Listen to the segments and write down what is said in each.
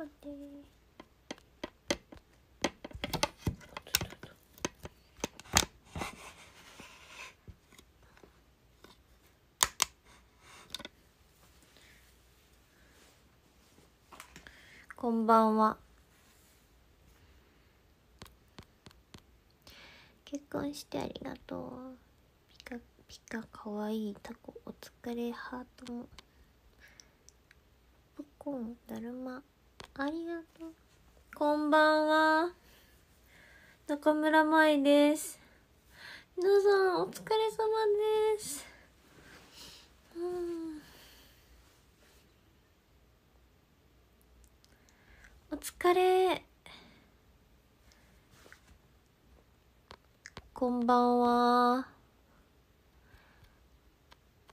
待って。こんばんは。結婚してありがとう。ピカピカかわいいタコお疲れハートもポコンだるま。ありがとう。こんばんは。中村舞です。皆さんお疲れ様です。うん。お疲れ。こんばんは。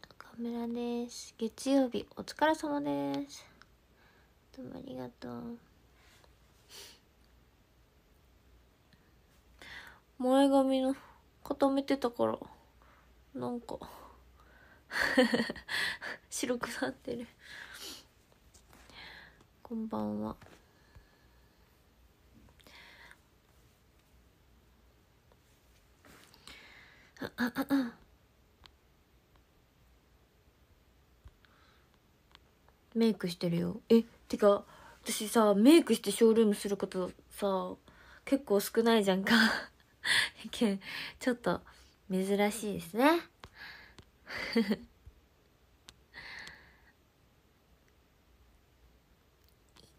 中村です。月曜日お疲れ様です。どうもありがとう。前髪の固めてたからなんか 白くなってる。こんばんは。あああ。メイクしてるよ。えてか私さメイクしてショールームすることさ結構少ないじゃんか。ちょっと珍しいですね。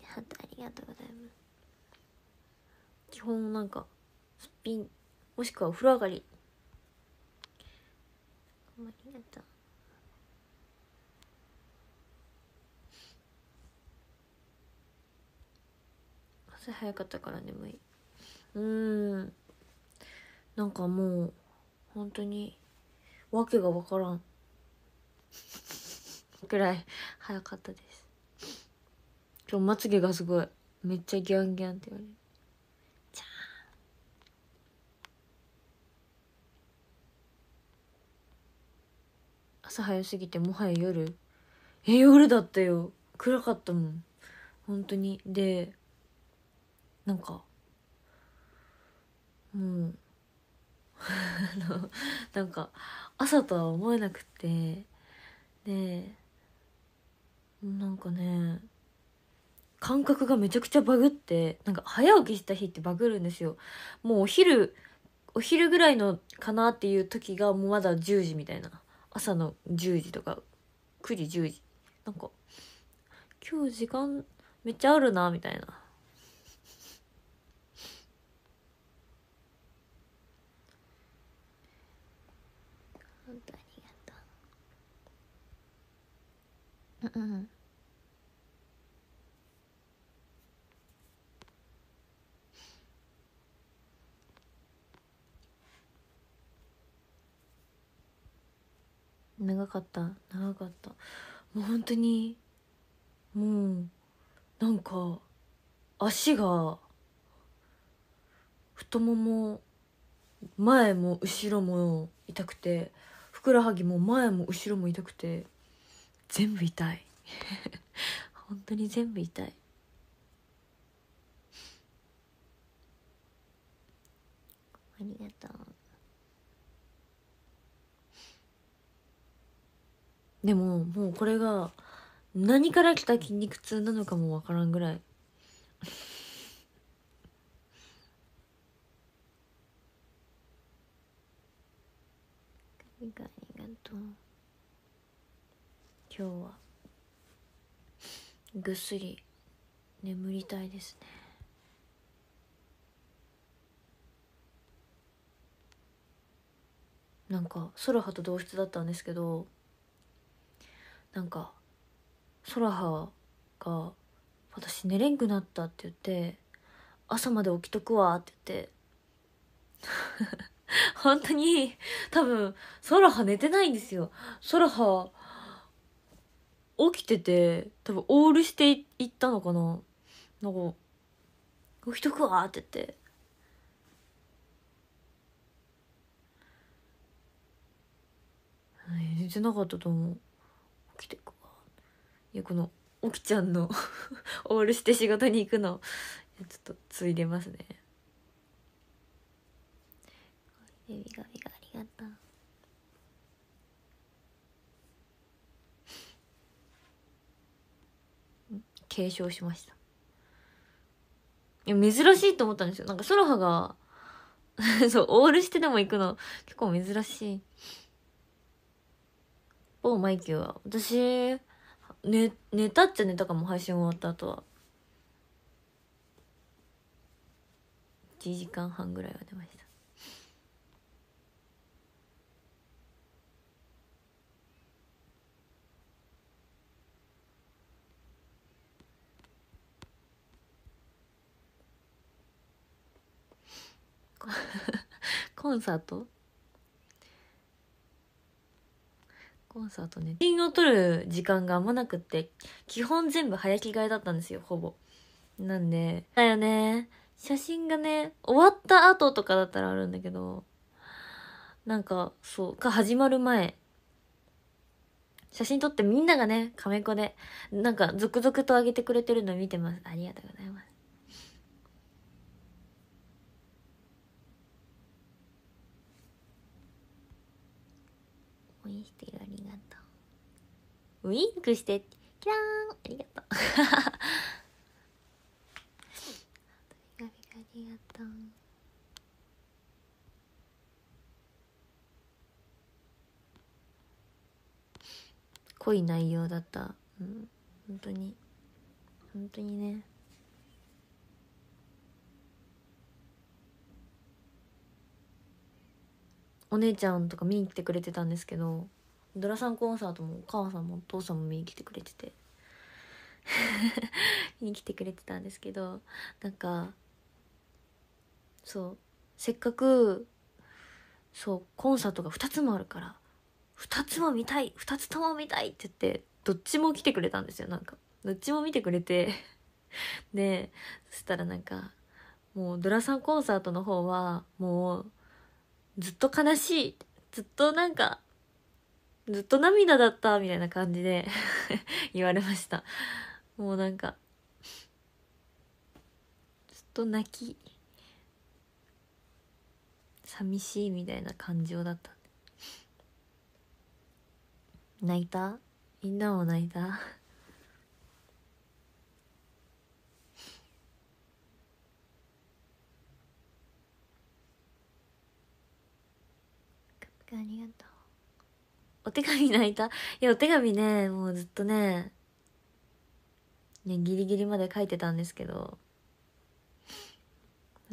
ハートありがとうございます。基本なんかすっぴんもしくはお風呂上がり。ありがとう朝早かったから眠い。うん。なんかもう本当にわけがわからん。くらい早かったです。今日まつげがすごい。めっちゃギャンギャンって言われる。じゃあ朝早すぎてもはや夜。え夜だったよ。暗かったもん。本当に。でなんかもう あのなんか朝とは思えなくてでなんかね感覚がめちゃくちゃバグってなんか早起きした日ってバグるんですよ。もうお昼お昼ぐらいのかなっていう時がもうまだ10時みたいな。朝の10時とか9時10時。なんか今日時間めっちゃあるなみたいな本当ありがとうんうん。長かった。長かった。もう本当にもうなんか足が太もも前も後ろも痛くてふくらはぎも前も後ろも痛くて全部痛い。本当に全部痛い。ありがとう。でももうこれが何から来た筋肉痛なのかもわからんぐらい。ありが今日はぐっすり眠りたいですね。なんか空葉と同室だったんですけどなんか空葉が「私寝れんくなった」って言って「朝まで起きとくわ」って言って 本当に多分空葉寝てないんですよ。空葉起きてて多分オールしていったのかな。なんか「起きとくわ」って言って。はい寝てなかったと思う。起きてくわいやこの起きちゃんの オールして仕事に行くの。ちょっとついでますね。ベビガビがありがとう。継承しました。いや珍しいと思ったんですよ。なんかソロハが そうオールしてでも行くの結構珍しい。某マイキューは。私寝寝たっちゃ寝たかも配信終わった後は。1時間半ぐらいは出ました。コンサート？コンサートね。写真を撮る時間があんまなくって、基本全部早着替えだったんですよ、ほぼ。なんで、だよね。写真がね、終わった後とかだったらあるんだけど、なんか、そう、か始まる前。写真撮ってみんながね、カメコで、なんか続々と上げてくれてるの見てます。ありがとうございます。応援してるありがとうウインクしてキラーンありがとう。ありがとう。濃い内容だった。うん本当に。本当にね。お姉ちゃんとか見に来てくれてたんですけどドラさんコンサートもお母さんもお父さんも見に来てくれてて。見に来てくれてたんですけどなんかそうせっかくそうコンサートが2つもあるから2つも見たい2つとも見たいって言ってどっちも来てくれたんですよなんか。どっちも見てくれて。でそしたらなんかもうドラさんコンサートの方はもうずっと悲しい。ずっとなんか、ずっと涙だったみたいな感じで 言われました。もうなんか、ずっと泣き、寂しいみたいな感情だった。泣いた？みんなも泣いた？ありがとう。お手紙泣いた？いや、お手紙ね、もうずっとね、ね、ギリギリまで書いてたんですけど、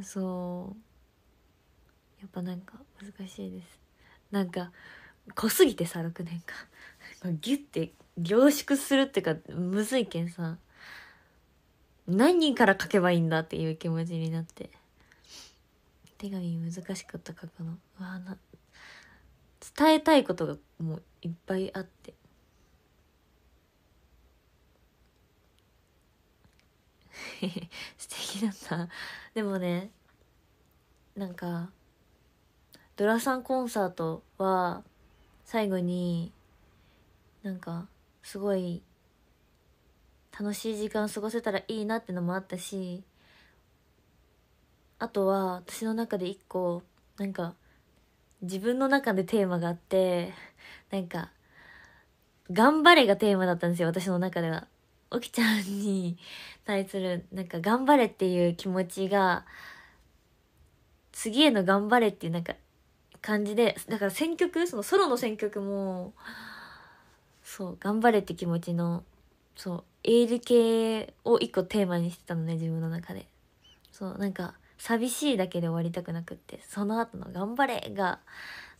そう。やっぱなんか難しいです。なんか、濃すぎてさ、6年間。ギュッて凝縮するっていうか、むずいけんさ、何人から書けばいいんだっていう気持ちになって。手紙難しかった書くの。うわな、伝えたいことがもういっぱいあって。素敵だった。でもねなんかドラさんコンサートは最後になんかすごい楽しい時間過ごせたらいいなってのもあったしあとは私の中で一個なんか自分の中でテーマがあって、なんか、頑張れがテーマだったんですよ、私の中では。おきちゃんに対する、なんか、頑張れっていう気持ちが、次への頑張れっていうなんか、感じで、だから選曲、そのソロの選曲も、そう、頑張れって気持ちの、そう、エール系を一個テーマにしてたのね、自分の中で。そう、なんか、寂しいだけで終わりたくなくってその後の「頑張れ!」が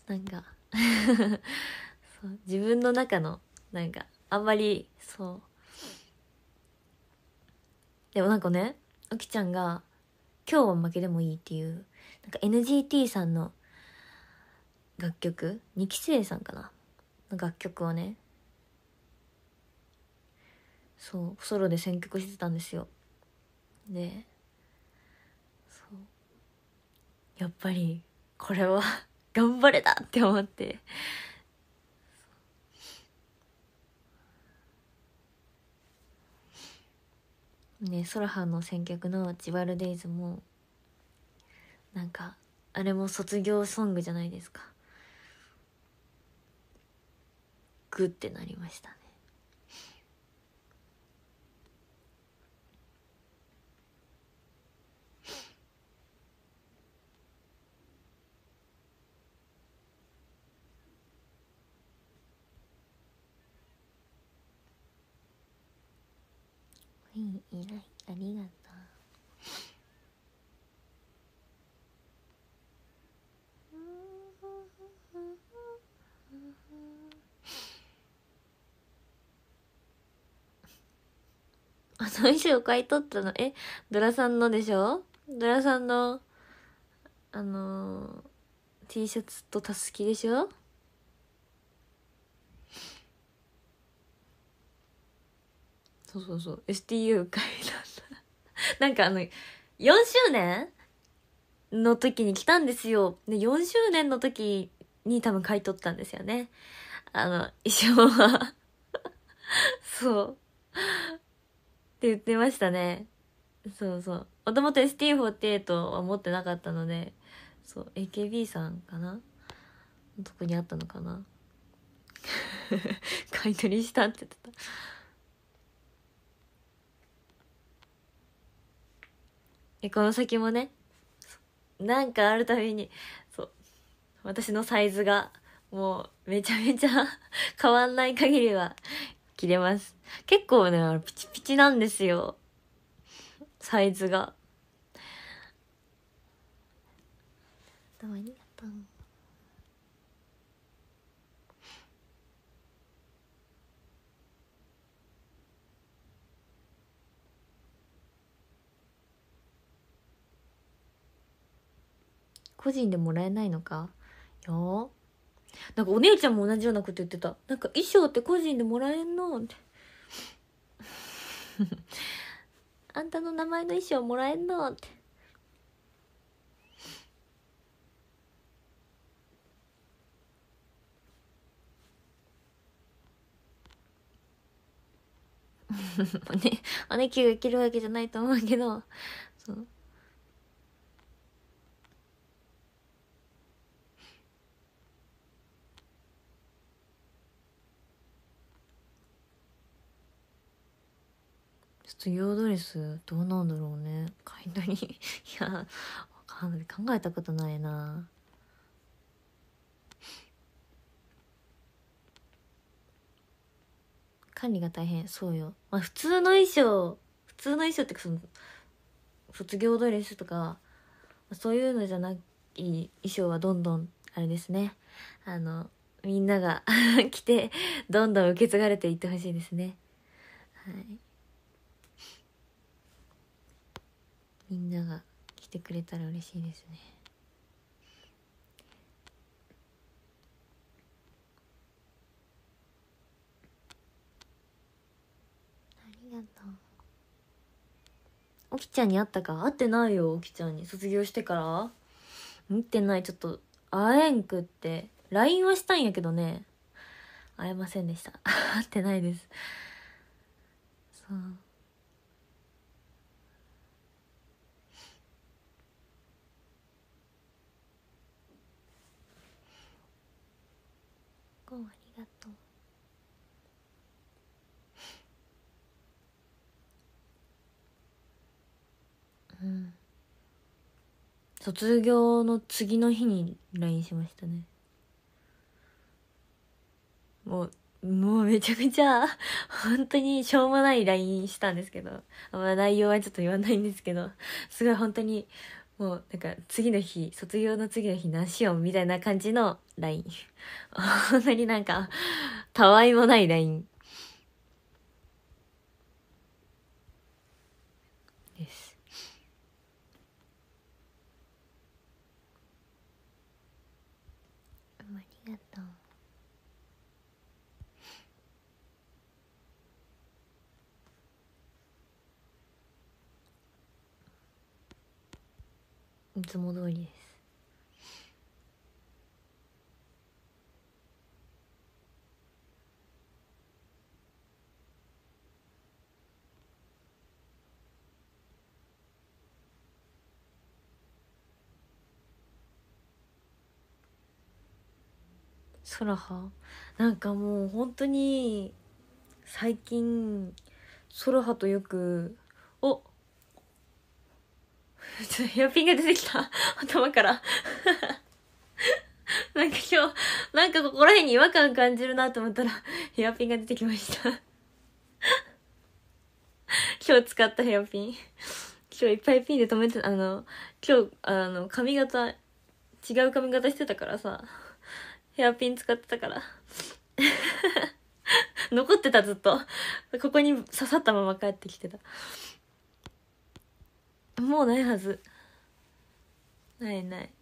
なんか そう自分の中のなんかあんまりそうでもなんかねあきちゃんが「今日は負けでもいい」っていうなんか NGT さんの楽曲2期生さんかなの楽曲をねそうソロで選曲してたんですよでやっぱりこれは 頑張れだって思って。ねソラハの選曲の「ジバルデイズ」もなんかあれも卒業ソングじゃないですか。グってなりましたね。いいないありがとうあの衣装買い取ったの。えドラさんのでしょ？ドラさんのあのー、T シャツとたすきでしょ？そうそうそう。STU 買いだ。なんかあの4周年の時に来たんですよ。で4周年の時に多分買い取ったんですよね。あの衣装は。そう。って言ってましたね。そうそう。もともと ST48 は持ってなかったのでそう。AKB さんかな？どこにあったのかな？買い取りしたって言ってた。でこの先もねなんかあるたびにそう私のサイズがもうめちゃめちゃ 変わんない限りは切れます。結構ねピチピチなんですよ。サイズが。どうもありがとう個人でもらえないのか？よ。なんかお姉ちゃんも同じようなこと言ってた。なんか衣装って個人でもらえんの？っ てあんたの名前の衣装もらえんの？ってね姉貴が着るわけじゃないと思うけど。そう。卒業ドレスどうなんだろうね。買い取りいやわかんない。考えたことないな。管理が大変。そうよ。まあ普通の衣装。普通の衣装ってその卒業ドレスとかそういうのじゃない衣装はどんどんあれですね。あのみんなが 着てどんどん受け継がれていってほしいですね。はい。みんなが来てくれたら嬉しいですね。ありがとう。おきちゃんに会ったか？会ってないよおきちゃんに。卒業してから？見てない。ちょっと会えんくって。LINE はしたんやけどね。会えませんでした。会ってないです。そう。ありがとう。うん。卒業の次の日に LINE しましたね。もうもうめちゃくちゃ本当にしょうもない LINE したんですけど。まあ内容はちょっと言わないんですけど。すごい本当にもうなんか次の日卒業の次の日何しようみたいな感じの LINE 本当になんかたわいもない LINE いつも通りです。ソラハなん。かもう本当に最近ソラハとよく「おヘアピンが出てきた。頭から。なんか今日なんかここら辺に違和感感じるなと思ったらヘアピンが出てきました。今日使ったヘアピン。今日いっぱいピンで止めてあの今日あの髪型違う髪型してたからさ。ヘアピン使ってたから。残ってたずっと。ここに刺さったまま帰ってきてた。もうないはず。ないない。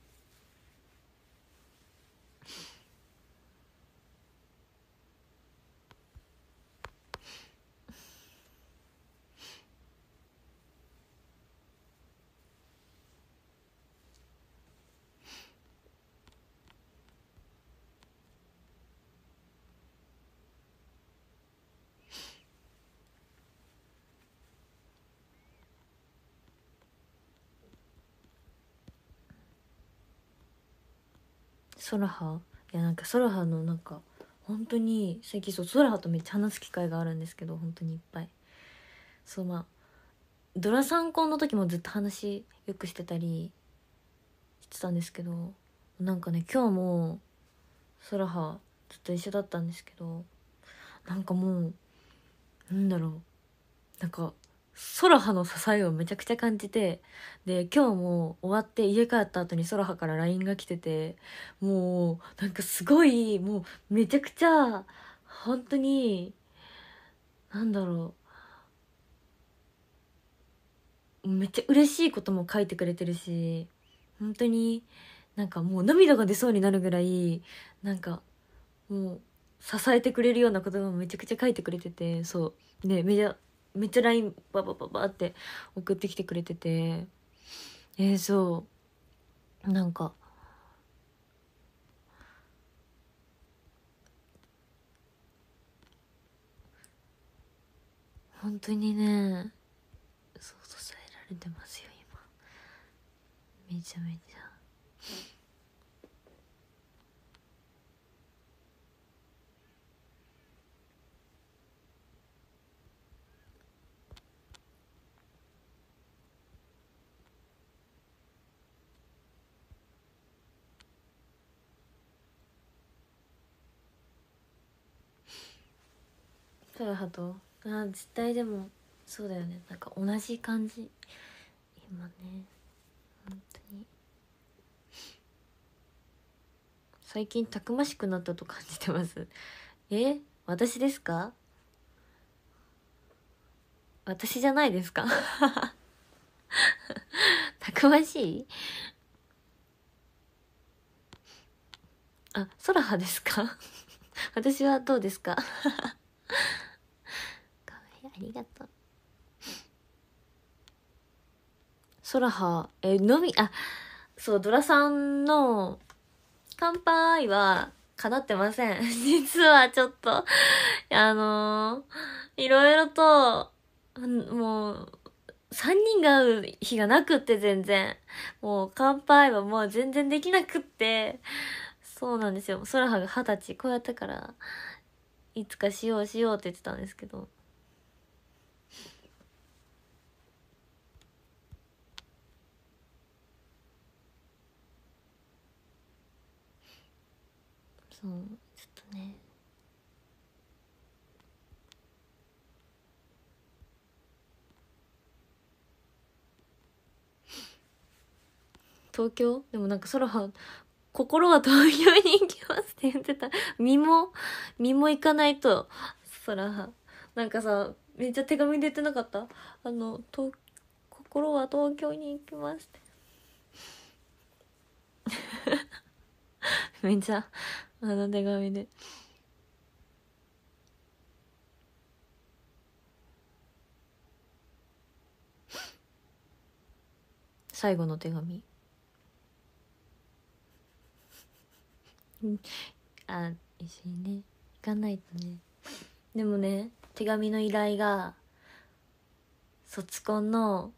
ソラハいやなんかソラハのなんか本当に最近そうソラハとめっちゃ話す機会があるんですけど本当にいっぱい。そうまあドラ参考の時もずっと話よくしてたりしてたんですけどなんかね今日もソラハずっと一緒だったんですけどなんかもうなんだろう。なんかソラハの支えをめちゃくちゃ感じてで今日も終わって家帰った後にソラハから LINE が来ててもうなんかすごいもうめちゃくちゃ本当になんだろう。めっちゃ嬉しいことも書いてくれてるし本当になんかもう涙が出そうになるぐらいなんかもう支えてくれるような言葉もめちゃくちゃ書いてくれててそう。ねめちゃめっちゃ LINE ババババって送ってきてくれてて。えー、そう。なんか本当にねそう支えられてますよ今。めちゃめちゃ。タラハとあ絶対でもそうだよね。なんか同じ感じ。今ね。本当に。最近たくましくなったと感じてます。え？私ですか？私じゃないですか？たくましい？あ、空葉ですか？私はどうですか？ありがとう。空葉、え、飲み、あ、そう、ドラさんの、乾杯は、叶ってません。実はちょっと、あのー、いろいろと、もう、3人が会う日がなくって全然。もう乾杯はもう全然できなくって。そうなんですよ。空葉が二十歳こうやったから、いつかしようしようって言ってたんですけど。そうちょっとね。東京？でもなんか空は心は東京に行きますって言ってた。身も身も行かないと空はなんかさめっちゃ手紙出てなかった？あのと心は東京に行きますって。めっちゃあの手紙で。最後の手紙。あ一緒にね行かないとね。でもね手紙の依頼が卒コンの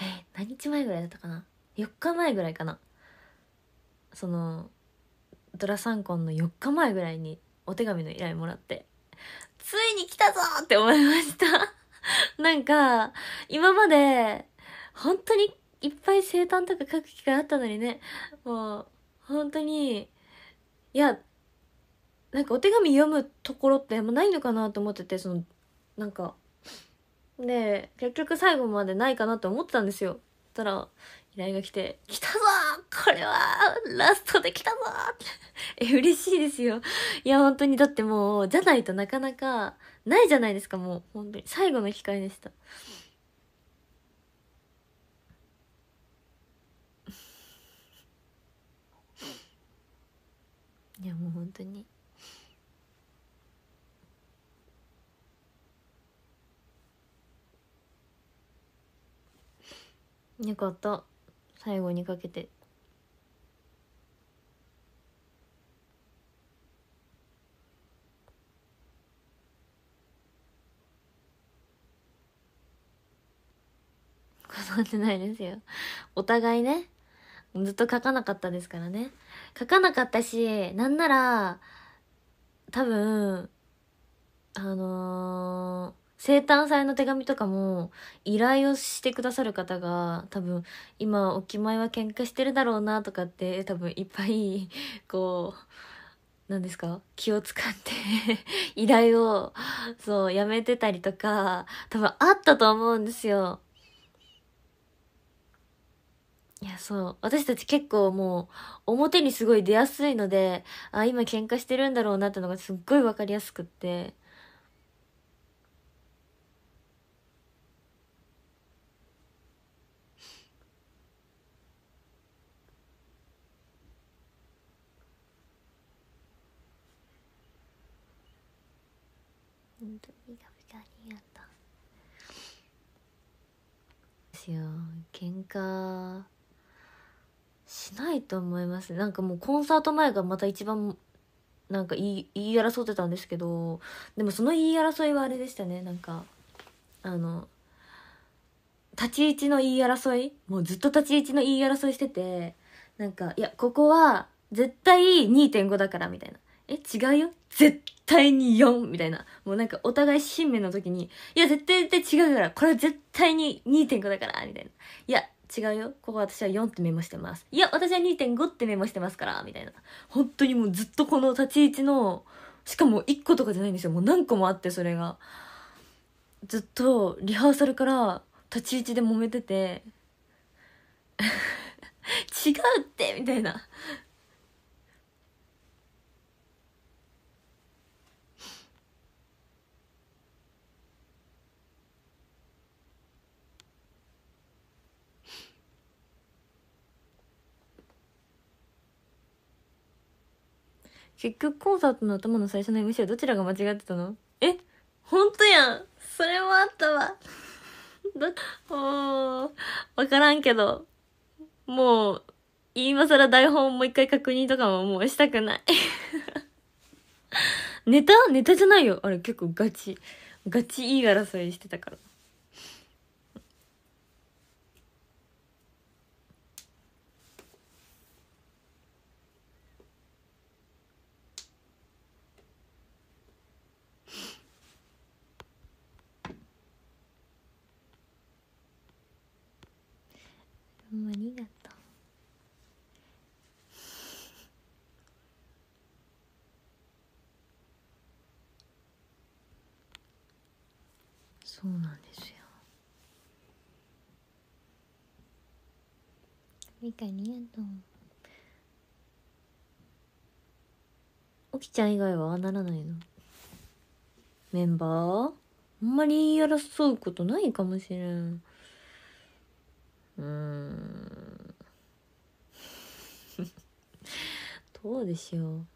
え何日前ぐらいだったかな？4日前ぐらいかな。そのドラサンコンの4日前ぐらいにお手紙の依頼もらってついに来たぞって思いました。なんか今まで本当にいっぱい生誕とか書く機会あったのにねもう本当にいやなんかお手紙読むところってあんまないのかなと思っててそのなんかで結局最後までないかなって思ってたんですよ。たら依頼が来て「来たぞこれはラストで来たぞ!」え嬉しいですよ。いや本当にだってもうじゃないとなかなかないじゃないですかもう本当に。最後の機会でした。いやもう本当に。よかった。最後にかけて。断ってないですよ。お互いねずっと書かなかったですからね。書かなかったしなんなら多分あのー生誕祭の手紙とかも依頼をしてくださる方が多分今お決まりは喧嘩してるだろうなとかって多分いっぱいこう何ですか？気を使って 依頼をそうやめてたりとか多分あったと思うんですよ。いや、そう。私たち結構もう、表にすごい出やすいので、あ、今喧嘩してるんだろうなってのがすっごいわかりやすくって。本当にガビガにやった。ですよ。喧嘩しないと思います。なんかもうコンサート前がまた一番なんか言い言い争ってたんですけどでもその言い争いはあれでしたね。なんかあの立ち位置の言い争い？もうずっと立ち位置の言い争いしててなんかいやここは絶対2.5だからみたいな。え違うよ。絶対に4みたいな。もうなんかお互い新面の時に、いや、絶対絶対違うから、これは絶対に2.5だから、みたいな。いや、違うよ。ここ私は4ってメモしてます。いや、私は2.5ってメモしてますから、みたいな。本当にもうずっとこの立ち位置の、しかも1個とかじゃないんですよ。もう何個もあって、それが。ずっとリハーサルから立ち位置で揉めてて、違うってみたいな。結局コンサートの頭の最初の MC はどちらが間違ってたの？えほんとやんそれもあったわ。ど、おわからんけど、もう、今更台本もう一回確認とかももうしたくない ネタネタじゃないよ。あれ結構ガチ、ガチいい争いしてたから。もありがとう。そうなんですよ。みかありがとうおきちゃん以外はああならないの？メンバー？あんまり言い争うことないかもしれん。うん。どうでしょう。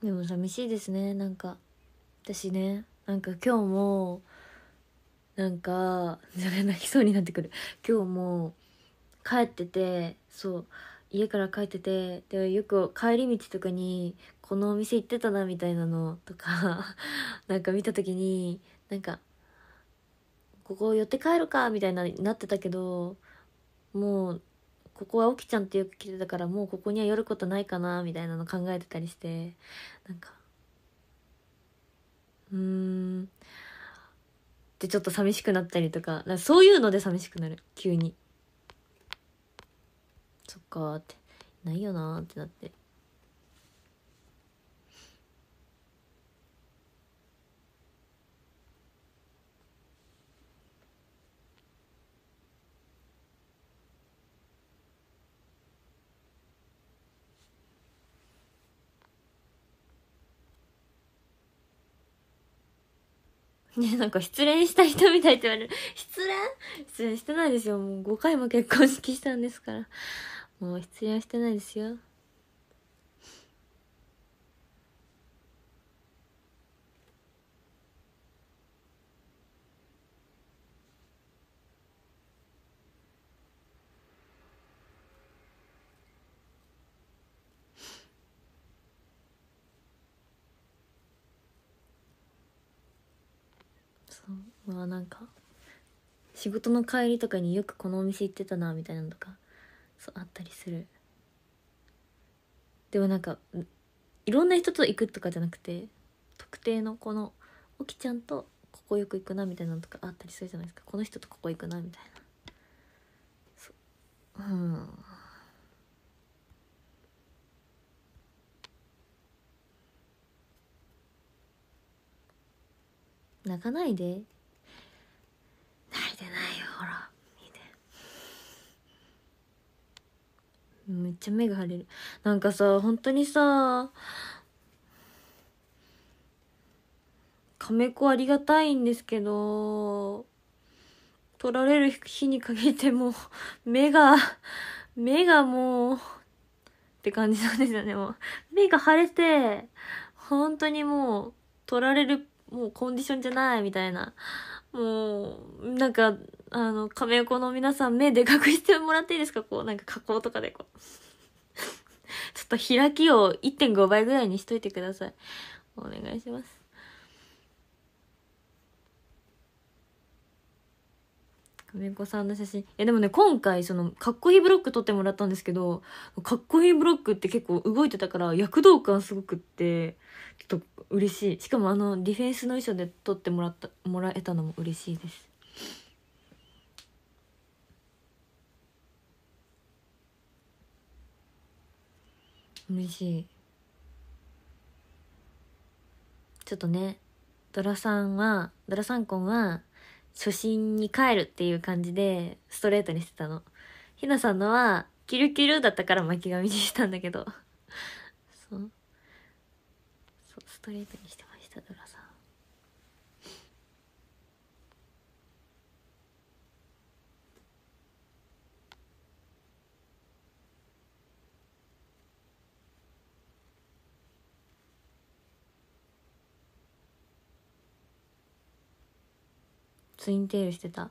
でも寂しいですねなんか。私ねなんか今日もなんか泣きそうになってくる今日も帰っててそう家から帰っててでよく帰り道とかにこのお店行ってたなみたいなのとか なんか見た時になんかここ寄って帰るかみたいななってたけどもうここはおきちゃんってよく来てたからもうここには寄ることないかなみたいなの考えてたりしてなんかうん。ってちょっと寂しくなったりとかかそういうので寂しくなる。急に。そっかーって。ないよなーってなって。ねなんか失恋した人みたいって言われる。失恋？失恋してないですよ。もう5回も結婚式したんですから。もう失恋してないですよ。そうまあなんか仕事の帰りとかによくこのお店行ってたなみたいなのとかそうあったりする。でもなんかいろんな人と行くとかじゃなくて特定のこのおきちゃんとここよく行くなみたいなのとかあったりするじゃないですか。この人とここ行くなみたいな。そう。うん。泣かないで。て。ないよほら見て。めっちゃ目が腫れるなんかさ本当にさ亀子ありがたいんですけど取られる日に限って。も目が目がもうって。感じなんですよねもう目が腫れて。本当にもう取られるもうコンディションじゃないみたいな。もう、なんか、あの、亀横の皆さん目でかくしてもらっていいですか？こう、なんか加工とかでこう。ちょっと開きを1.5倍ぐらいにしといてください。お願いします。亀子さんの写真。いやでもね、今回その、かっこいいブロック撮ってもらったんですけど、かっこいいブロックって結構動いてたから躍動感すごくって、ちょっと嬉しい。しかもあのディフェンスの衣装で撮ってもらったもらえたのも嬉しいです。嬉しい。ちょっとねドラさんはドラさんコンは初心に帰るっていう感じでストレートにしてたの。ひなさんのはキルキルだったから巻き髪にしたんだけど。そう。トレートにしてましたドラさん。ツインテールしてた。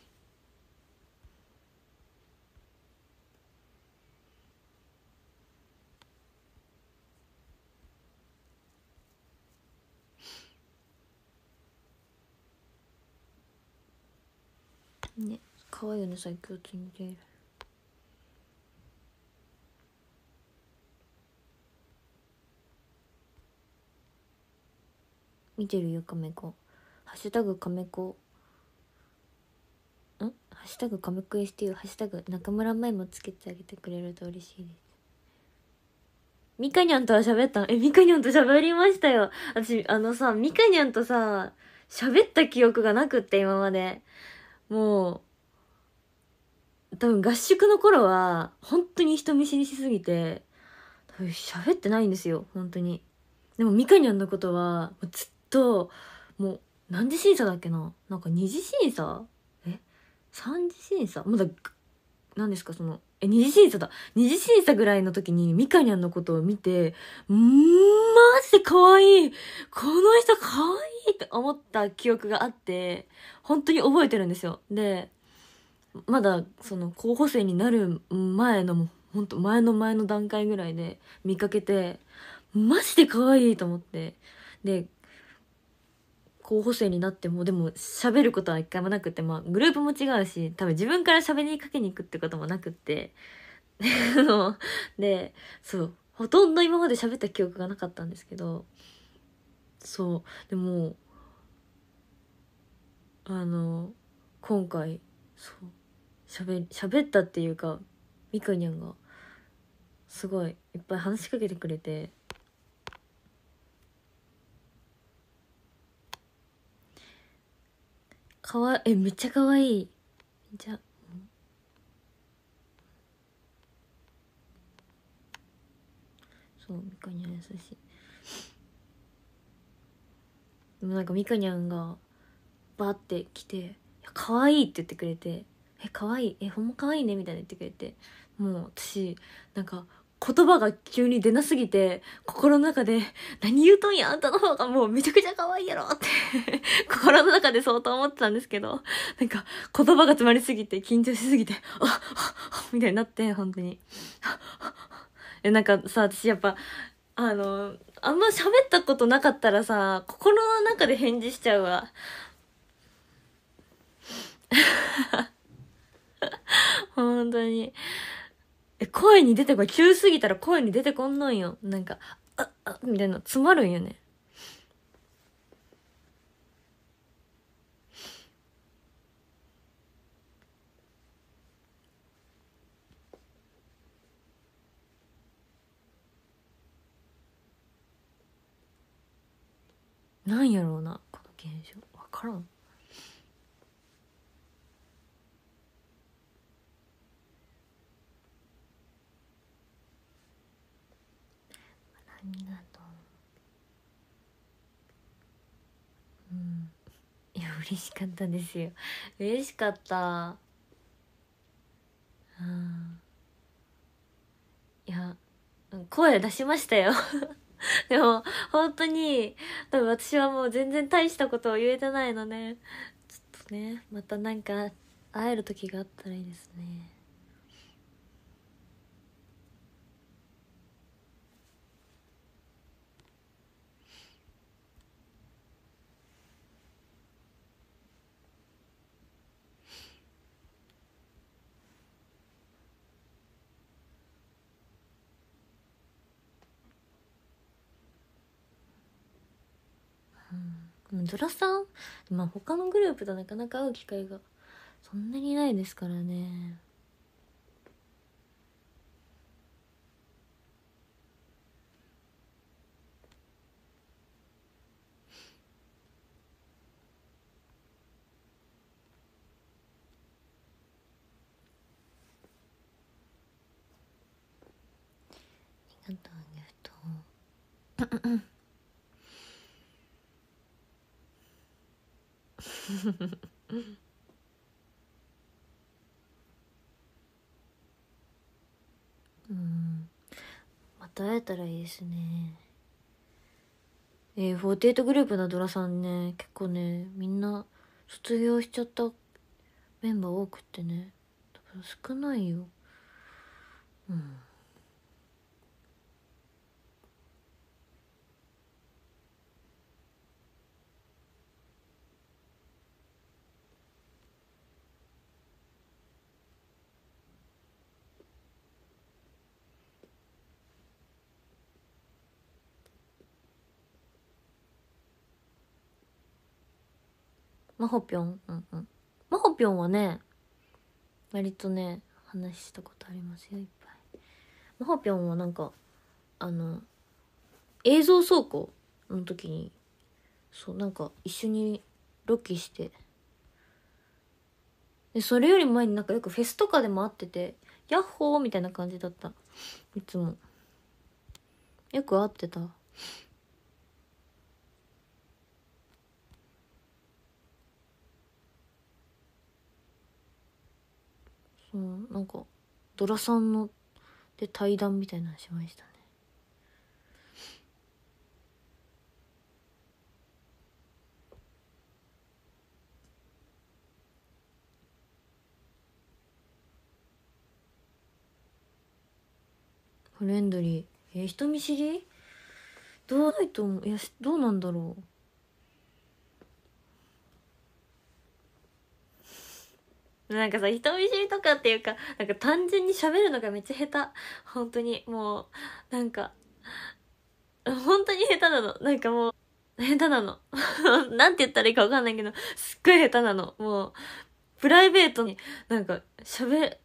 ね。可愛いよね最強ツインテール。見てるよカメ子ハッシュタグカメ子ん？ハッシュタグカメクエスティハッシュタグ中村舞もつけてあげてくれると嬉しいです。ミカニャンとは喋ったえ、ミカニャンと喋りましたよ。私、あのさ、ミカニャンとさ、喋った記憶がなくって、今まで。もう、多分合宿の頃は、本当に人見知りしすぎて、多分喋ってないんですよ、本当に。でも、ミカニャンのことは、ずっと、もう、何時審査だっけな？なんか二次審査？え？三次審査？まだ何ですかそのえ二次審査だ。二次審査ぐらいの時にミカニャンのことを見てんーマジで可愛い。この人可愛いって思った記憶があって本当に覚えてるんですよ。でまだその候補生になる前のもほんと前の前の段階ぐらいで見かけてマジで可愛いと思って。で候補生になってもでも喋ることは一回もなくてまあグループも違うし多分自分から喋りかけに行くってこともなくって。でそうほとんど今まで喋った記憶がなかったんですけど。そうでもあの今回そう喋喋ったっていうかみかにゃんがすごいいっぱい話しかけてくれて。かわえめっちゃかわいい。じゃそうみかにゃん優しい。でもなんかみかにゃんがバーって来て「かわいい」って言ってくれて「えかわいい。えほんまかわいいね」みたいな言ってくれて。もう私なんか言葉が急に出なすぎて、心の中で、何言うとんや、あんたの方がもうめちゃくちゃ可愛いやろって 心の中で相当思ってたんですけど、なんか言葉が詰まりすぎて、緊張しすぎて、あっ、あっ、みたいになって、本当に。え、なんかさ、私やっぱ、あの、あんま喋ったことなかったらさ、心の中で返事しちゃうわ。本当に。え、声に出てこい。急すぎたら声に出てこんのんよ。なんか、あ、あ、みたいな、詰まるんよね。なんやろうな、この現象。わからん。ありがとううんいや嬉しかったですよ。嬉しかった。うん。いや声出しましたよ。でも本当に多分私はもう全然大したことを言えてないのねちょっとねまた何か会える時があったらいいですね。ドラさんまあ他のグループとなかなか会う機会がそんなにないですからね。ありがとうギフト。うん。また会えたらいいですね。えー、48グループのドラさんね結構ねみんな卒業しちゃったメンバー多くってね。多分少ないよ。うん。まほぴょんうんうん。まほぴょんはね割とね話したことありますよいっぱい。まほぴょんはなんかあの映像倉庫の時にそうなんか一緒にロケして。でそれより前になんかよくフェスとかでも会ってて「ヤッホー!」みたいな感じだった。いつも。よく会ってた。そうなんかドラさんので対談みたいなのしましたね。フレンドリー。えー人見知り？どうないと思う？いやどうなんだろう。なんかさ人見知りとかっていうかなんか単純に喋るのがめっちゃ下手。本当にもうなんか本当に下手なの。なんかもう下手なの。なんて言ったらいいか分かんないけどすっごい下手なの。もうプライベートになんか喋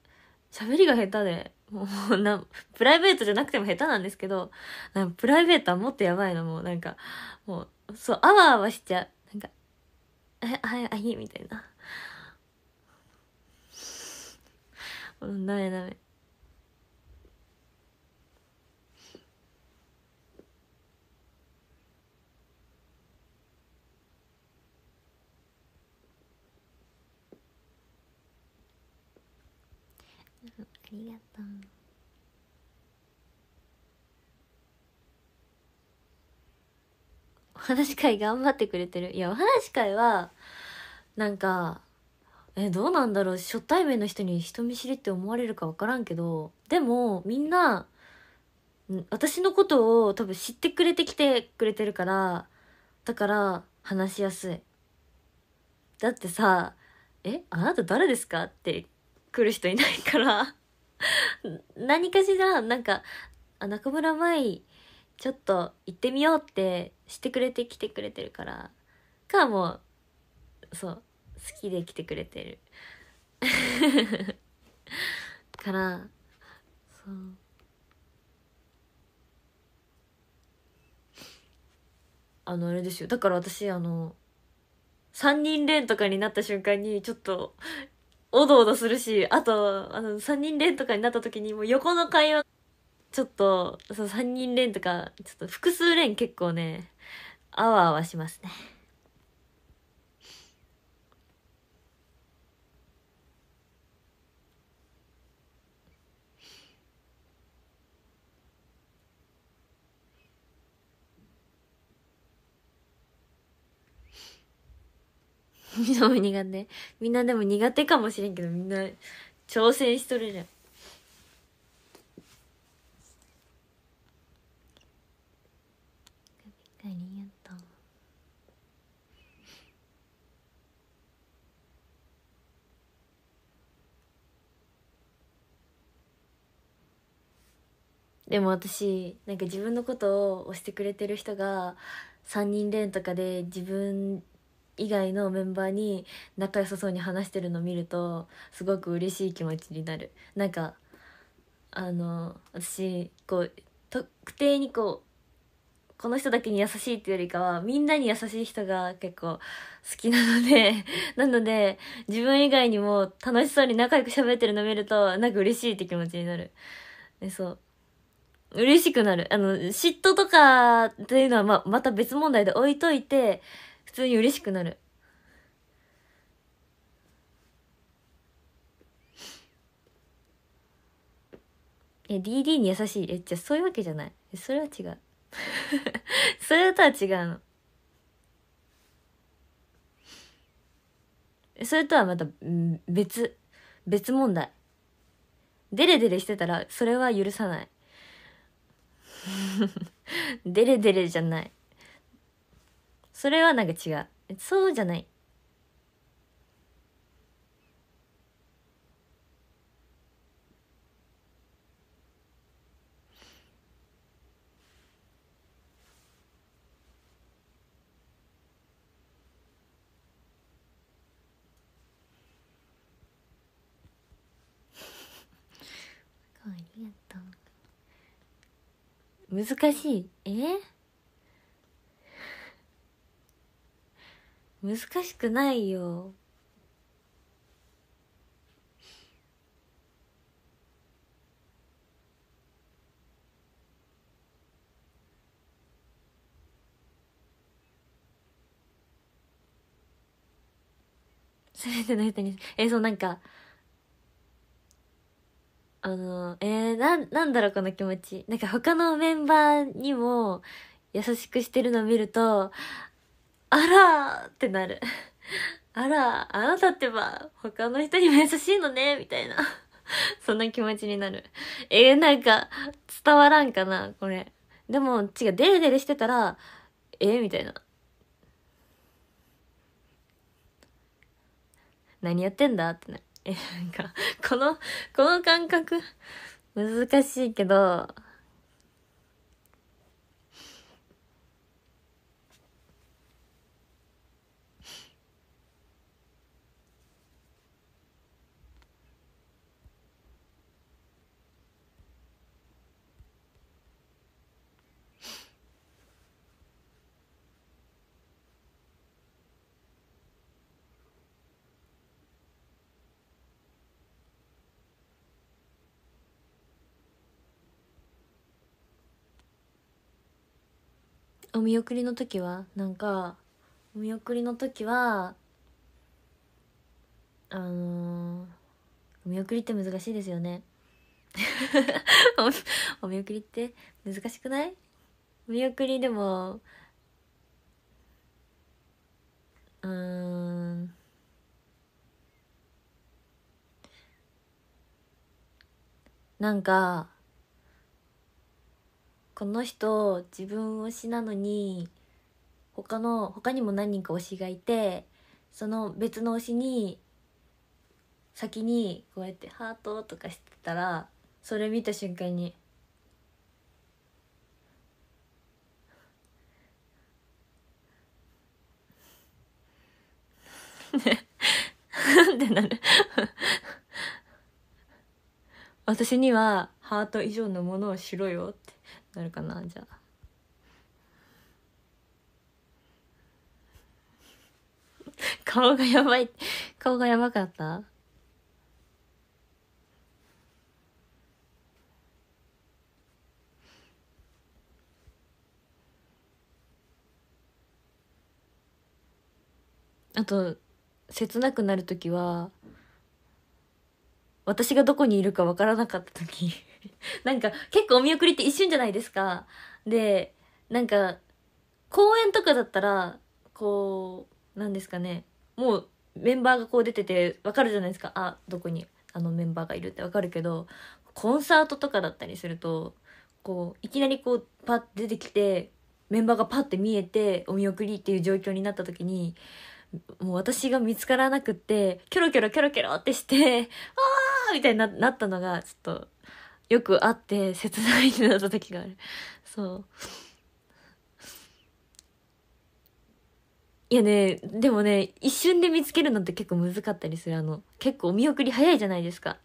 喋りが下手でもうなプライベートじゃなくても下手なんですけどなんかプライベートはもっとやばいの。もうなんかもうそうあわあわしちゃう。なんか「えああいい」みたいな。うんダメダメ。ありがとう。お話会頑張ってくれてる。いやお話会はなんかえどうなんだろう。初対面の人に人見知りって思われるか分からんけどでもみんな私のことを多分知ってくれてきてくれてるからだから話しやすい。だってさ「えあなた誰ですか?」って来る人いないから。何かしらなんか「あ中村舞ちょっと行ってみよう」ってしてくれてきてくれてるから。かもうそう。好きで来てくれてる。からそう。あのあれですよ。だから私あの3人連とかになった瞬間にちょっとおどおどするしあとあの3人連とかになった時にもう横の会話ちょっとそう3人連とかちょっと複数連結構ねあわあわしますね。みんなも苦手。みんなでも苦手かもしれんけどみんな挑戦しとるじゃん。ありがとうでも私なんか自分のことを推してくれてる人が3人連とかで自分以外のメンバーに仲良さそうに話してるの見るとすごく嬉しい気持ちになる。なんかあの私こう特定にこうこの人だけに優しいっていうよりかはみんなに優しい人が結構好きなので なので自分以外にも楽しそうに仲良く喋ってるの見るとなんか嬉しいって気持ちになる。そう。嬉しくなる。あの嫉妬とかっていうのはままた別問題で置いといて通に嬉しくなる。え DD に優しい。えじゃあそういうわけじゃない。それは違う。それとは違うの。それとはまた別別問題。デレデレしてたらそれは許さない。デレデレじゃない。それはなんか違う。そうじゃない。ありがとう。難しい。え難しくないよ。全ての人にえそうなんかあのえー、なんなんだろうこの気持ち。なんか他のメンバーにも優しくしてるのを見るとあらーってなる。あらあなたってば他の人にも優しいのねみたいな。そんな気持ちになる。えー、なんか伝わらんかなこれ。でも違うデレデレしてたらえー、みたいな。何やってんだってなえなんかこのこの感覚難しいけどお見送りの時はなんかお見送りの時はあのー、お見送りって難しいですよね。お見送りって難しくない？お見送りでもうんなんかこの人自分推しなのに他の他にも何人か推しがいてその別の推しに先にこうやってハートとかしてたらそれ見た瞬間になんでなる。私にはハート以上のものをしろよってなるかなじゃあ。顔がやばい。顔がやばかった？あと切なくなる時は私がどこにいるかわからなかった時。なんか結構お見送りって一瞬じゃないですか。で、なんか公園とかだったら、こう、なんですかね、もうメンバーがこう出ててわかるじゃないですか。あ、どこにあのメンバーがいるってわかるけど、コンサートとかだったりすると、こう、いきなりこう、パッて出てきて、メンバーがパッて見えて、お見送りっていう状況になった時に、もう私が見つからなくって、キョロキョロキョロキョロってして、あーみたいになったのが、ちょっと、よくあって切ないってなった時がある。そう。いやねでもね一瞬で見つけるのって結構難かったりする。あの結構お見送り早いじゃないですか。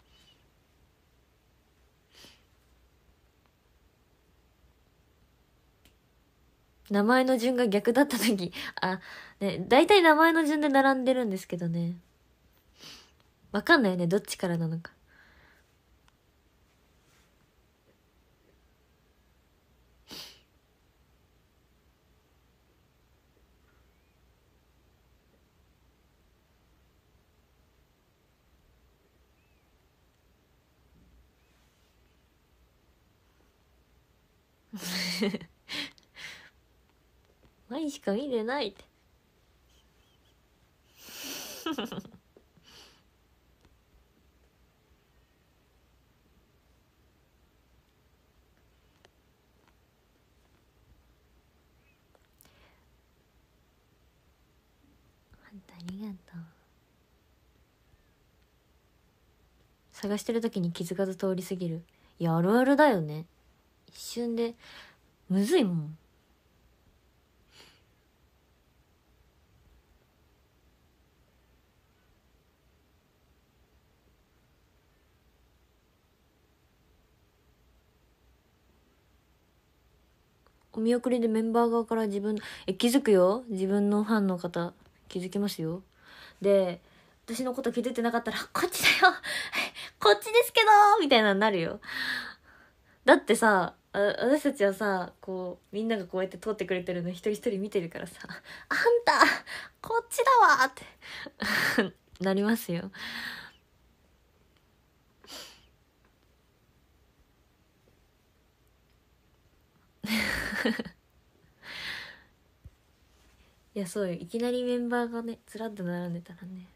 名前の順が逆だった時あね大体名前の順で並んでるんですけどね。わかんないよねどっちからなのか。前しか見てないって。ありがとう。探してる時に気づかず通り過ぎる。いやあるあるだよね。一瞬でむずいもん。お見送りでメンバー側から自分え気づくよ。自分のファンの方気づきますよ。で私のこと気づいてなかったら「こっちだよ。こっちですけど!」みたいなのなるよ。だってさあ私たちはさこうみんながこうやって通ってくれてるの一人一人見てるからさ「あんたこっちだわ!」って なりますよ。いやそうよいきなりメンバーがねずらっと並んでたらね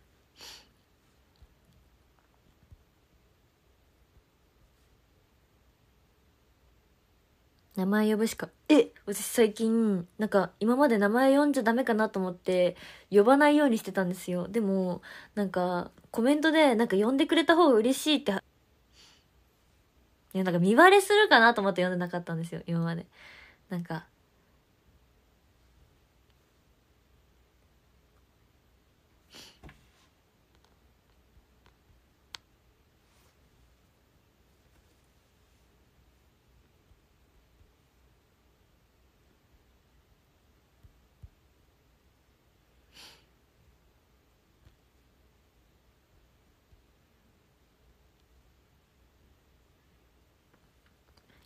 名前呼ぶしか。え。私最近なんか今まで名前読んじゃダメかなと思って呼ばないようにしてたんですよ。でもなんかコメントでなんか呼んでくれた方が嬉しいっていやなんか見バレするかなと思って読んでなかったんですよ今まで。なんか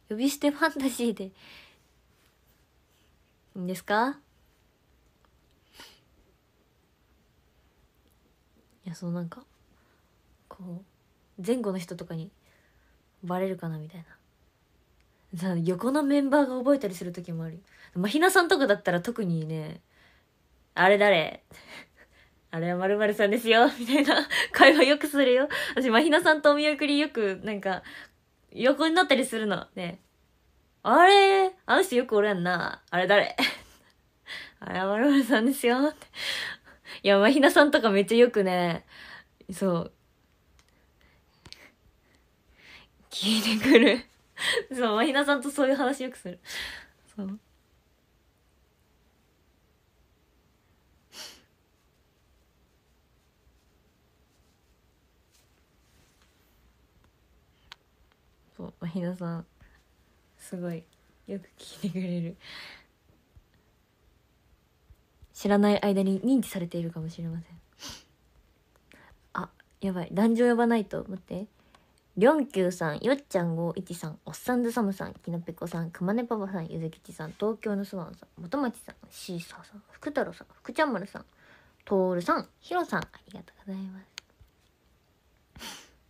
呼び捨てファンタジーで。いいんですか？いやそうなんかこう前後の人とかにバレるかなみたいな。横のメンバーが覚えたりする時もある。まひなさんとかだったら特にね「あれ誰？あれはまるさんですよ」みたいな。会話よくするよ。私まひなさんとお見送りよくなんか横になったりするの。ね。あれあの人よくおらんな。あれ誰？あれはまるまるさんですよ。いや、まひなさんとかめっちゃよくね、そう。聞いてくる。そう、まひなさんとそういう話よくする。そう。そうまひなさんすごいよく聞いてくれる。知らない間に認知されているかもしれません。あやばい。男女呼ばないと待って。りょんきゅうさん、よっちゃんごいちさん、おっさんずさむさん、きのぺこさん、くまねパパさん、ゆずきちさん、東京のスワンさん、元町さん、シーサーさん、福太郎さん、福ちゃん丸さん、とおるさん、ひろさん、ありがとうございます。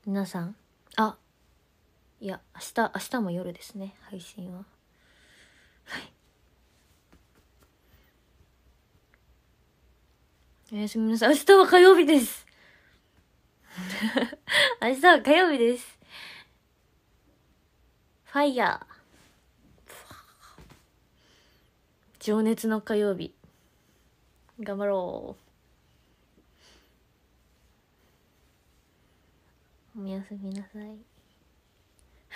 皆さん、あ、いや明日明日も夜ですね配信は。はい。おやすみなさい。明日は火曜日です。明日は火曜日です。ファイヤー。情熱の火曜日。頑張ろう。おやすみなさい。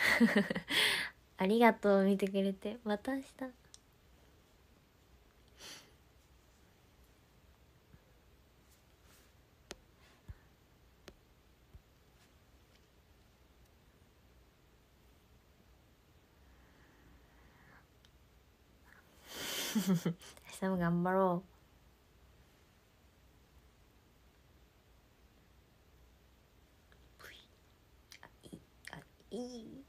ありがとう、見てくれて。また明日。明日も頑張ろう。いい。